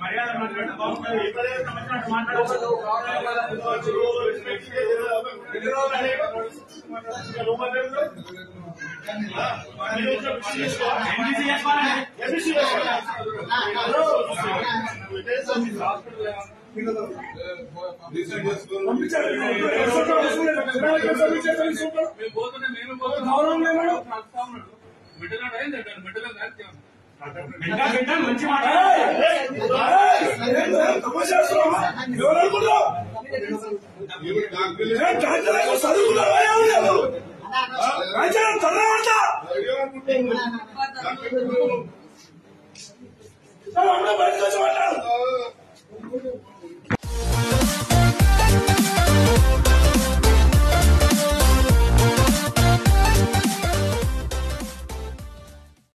మర్యాద మాట్లాడు బాగుంటుంది ఇక్కడే వచ్చినట్టు మాట్లాడవచ్చు మంచి మాట తమాషా చదువుకున్నా Táwọn ọmọ náà bá ní sọ́sọ́ wọn dáhùn.